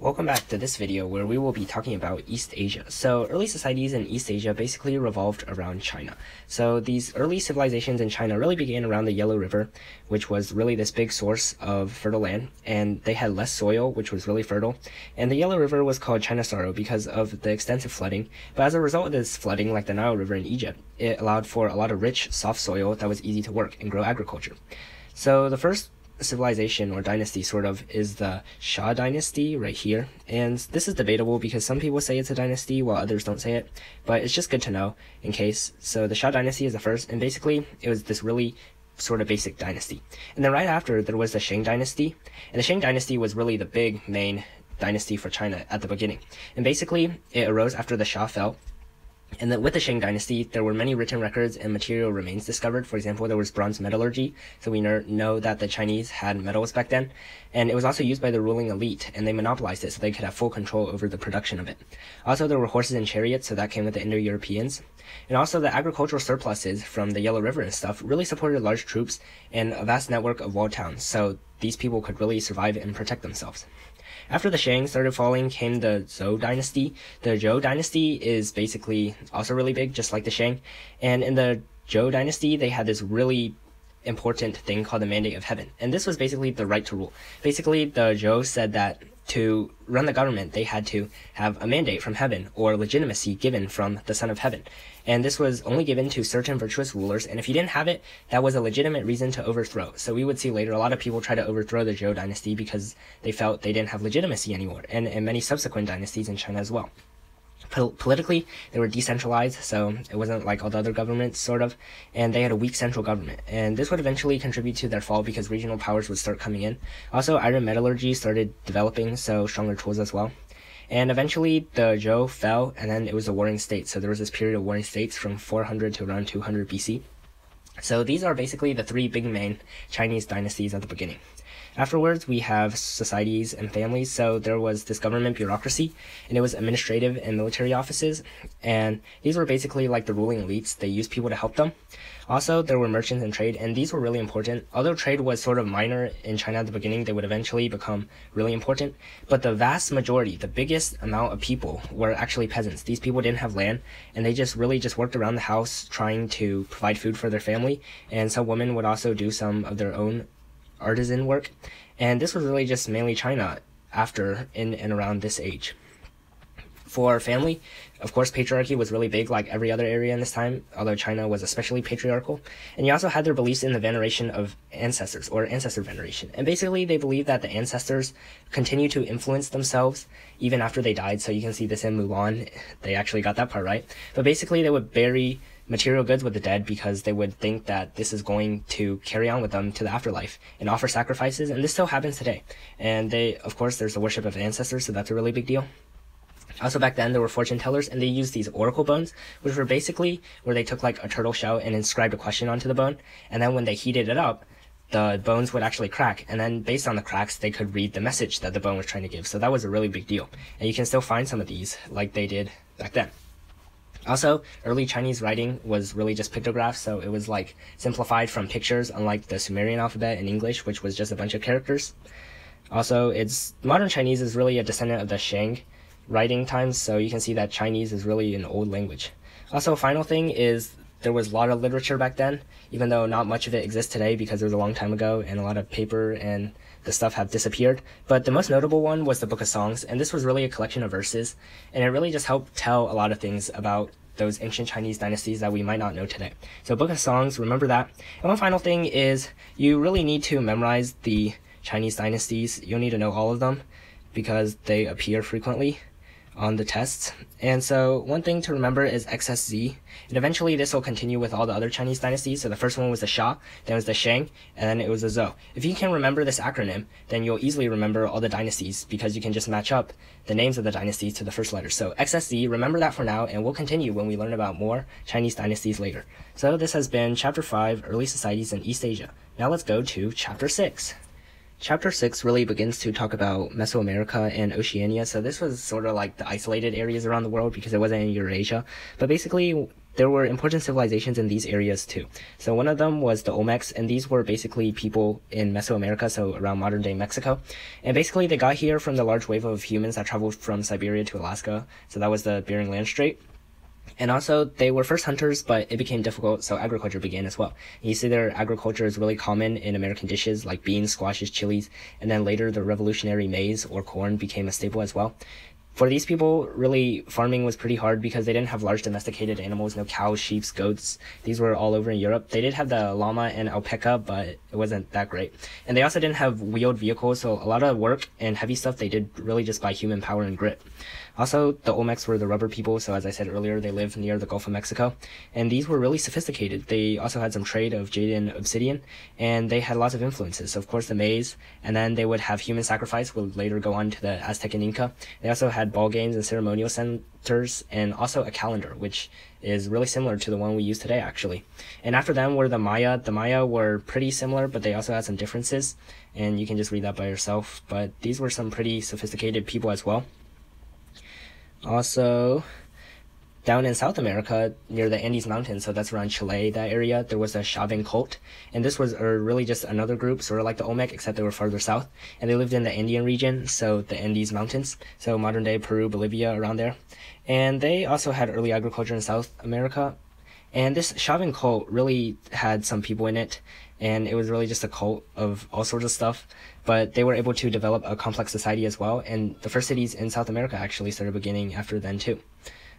Welcome back to this video where we will be talking about East Asia. So early societies in East Asia basically revolved around China. So these early civilizations in China really began around the Yellow River, which was really this big source of fertile land, and they had loess soil, which was really fertile. And the Yellow River was called China Sorrow because of the extensive flooding. But as a result of this flooding, like the Nile River in Egypt, it allowed for a lot of rich, soft soil that was easy to work and grow agriculture. So the first civilization or dynasty sort of is the Xia dynasty right here. And this is debatable because some people say it's a dynasty while others don't say it, but it's just good to know in case. So the Xia dynasty is the first, and basically it was this really sort of basic dynasty. And then right after there was the Shang dynasty, and the Shang dynasty was really the big main dynasty for China at the beginning. And basically it arose after the Xia fell and that with the Shang dynasty, there were many written records and material remains discovered. For example, there was bronze metallurgy, so we know that the Chinese had metals back then. And it was also used by the ruling elite, and they monopolized it so they could have full control over the production of it. Also, there were horses and chariots, so that came with the Indo-Europeans. And also, the agricultural surpluses from the Yellow River and stuff really supported large troops and a vast network of walled towns, so these people could really survive and protect themselves. After the Shang started falling came the Zhou dynasty. The Zhou dynasty is basically also really big, just like the Shang. And in the Zhou dynasty, they had this really important thing called the Mandate of Heaven. And this was basically the right to rule. Basically, the Zhou said that to run the government, they had to have a mandate from heaven or legitimacy given from the Son of Heaven. And this was only given to certain virtuous rulers. And if you didn't have it, that was a legitimate reason to overthrow. So we would see later a lot of people try to overthrow the Zhou dynasty because they felt they didn't have legitimacy anymore, and, and many subsequent dynasties in China as well politically they were decentralized so it wasn't like all the other governments sort of and they had a weak central government. And this would eventually contribute to their fall because regional powers would start coming in. Also iron metallurgy started developing so stronger tools as well. And eventually the Zhou fell and then it was a warring state. So there was this period of warring states from 400 to around 200 BC so these are basically the three big main Chinese dynasties at the beginning Afterwards, we have societies and families. So there was this government bureaucracy, and it was administrative and military offices. And these were basically like the ruling elites. They used people to help them. Also, there were merchants and trade, and these were really important. Although trade was sort of minor in China at the beginning, they would eventually become really important. But the vast majority, the biggest amount of people were actually peasants. These people didn't have land, and they just really just worked around the house trying to provide food for their family. And some women would also do some of their own artisan work. And this was really just mainly China after in and around this age. For family, of course, patriarchy was really big like every other area in this time, although China was especially patriarchal. And you also had their beliefs in the veneration of ancestors or ancestor veneration. And basically, they believed that the ancestors continue to influence themselves even after they died. So you can see this in Mulan. They actually got that part right. But basically, they would bury material goods with the dead because they would think that this is going to carry on with them to the afterlife and offer sacrifices. And this still happens today. And they, of course, there's the worship of ancestors, so that's a really big deal. Also back then there were fortune tellers and they used these oracle bones, which were basically where they took like a turtle shell and inscribed a question onto the bone. And then when they heated it up, the bones would actually crack. And then based on the cracks, they could read the message that the bone was trying to give. So that was a really big deal. And you can still find some of these like they did back then. Also, early Chinese writing was really just pictographs, so it was like simplified from pictures, unlike the Sumerian alphabet in English, which was just a bunch of characters. Also, it's modern Chinese is really a descendant of the Shang writing times, so you can see that Chinese is really an old language. Also, final thing is there was a lot of literature back then, even though not much of it exists today because it was a long time ago and a lot of paper and the stuff have disappeared. But the most notable one was the Book of Songs, and this was really a collection of verses, and it really just helped tell a lot of things about those ancient Chinese dynasties that we might not know today. So Book of Songs, remember that. And one final thing is you really need to memorize the Chinese dynasties. You'll need to know all of them because they appear frequently on the tests. And so one thing to remember is XSZ. And eventually this will continue with all the other Chinese dynasties. So the first one was the Xia, then it was the Shang, and then it was the Zhou. If you can remember this acronym, then you'll easily remember all the dynasties because you can just match up the names of the dynasties to the first letter. So XSZ, remember that for now, and we'll continue when we learn about more Chinese dynasties later. So this has been Chapter 5, Early Societies in East Asia. Now let's go to Chapter 6. Chapter 6 really begins to talk about Mesoamerica and Oceania. So this was sort of like the isolated areas around the world because it wasn't in Eurasia. But basically, there were important civilizations in these areas too. So one of them was the Olmecs, and these were basically people in Mesoamerica, so around modern day Mexico. And basically they got here from the large wave of humans that traveled from Siberia to Alaska. So that was the Bering Land Strait. And also, they were first hunters, but it became difficult, so agriculture began as well. You see, their agriculture is really common in American dishes like beans, squashes, chilies, and then later the revolutionary maize or corn became a staple as well for these people, really, farming was pretty hard because they didn't have large domesticated animals, no cows, sheep, goats. These were all over in Europe. They did have the llama and alpaca, but it wasn't that great. And they also didn't have wheeled vehicles, so a lot of work and heavy stuff they did really just by human power and grit. Also, the Olmecs were the rubber people, so as I said earlier, they lived near the Gulf of Mexico. And these were really sophisticated. They also had some trade of jade and obsidian, and they had lots of influences. So of course, the maize, and then they would have human sacrifice, would later go on to the Aztec and Inca. They also had ball games and ceremonial centers, and also a calendar, which is really similar to the one we use today, actually. And after them were the Maya. The Maya were pretty similar, but they also had some differences, and you can just read that by yourself. But these were some pretty sophisticated people as well. Also, down in South America, near the Andes Mountains, so that's around Chile, that area, there was a Chavín cult. And this was uh, really just another group, sort of like the Olmec, except they were farther south. And they lived in the Andean region, so the Andes Mountains, so modern day Peru, Bolivia, around there. And they also had early agriculture in South America. And this Chavín cult really had some people in it, and it was really just a cult of all sorts of stuff. But they were able to develop a complex society as well, and the first cities in South America actually started beginning after then too.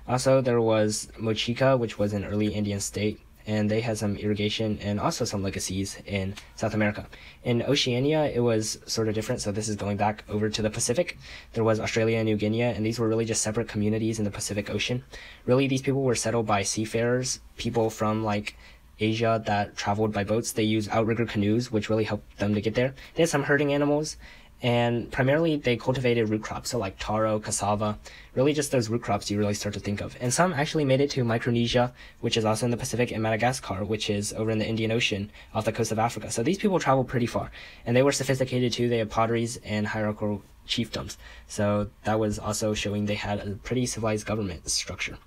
Also, there was Mochica, which was an early Indian state, and they had some irrigation and also some legacies in South America. In Oceania, it was sort of different, so this is going back over to the Pacific. There was Australia and New Guinea, and these were really just separate communities in the Pacific Ocean. Really, these people were settled by seafarers, people from like Asia that traveled by boats. They used outrigger canoes, which really helped them to get there. They had some herding animals, and primarily they cultivated root crops, so like taro, cassava, really just those root crops you really start to think of. And some actually made it to Micronesia, which is also in the Pacific, and Madagascar, which is over in the Indian Ocean off the coast of Africa. So these people traveled pretty far, and they were sophisticated too. They had potteries and hierarchical chiefdoms. So that was also showing they had a pretty civilized government structure.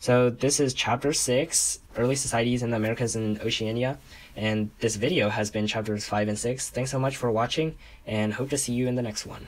So this is chapter six, early societies in the Americas and Oceania. And this video has been chapters five and six. Thanks so much for watching and hope to see you in the next one.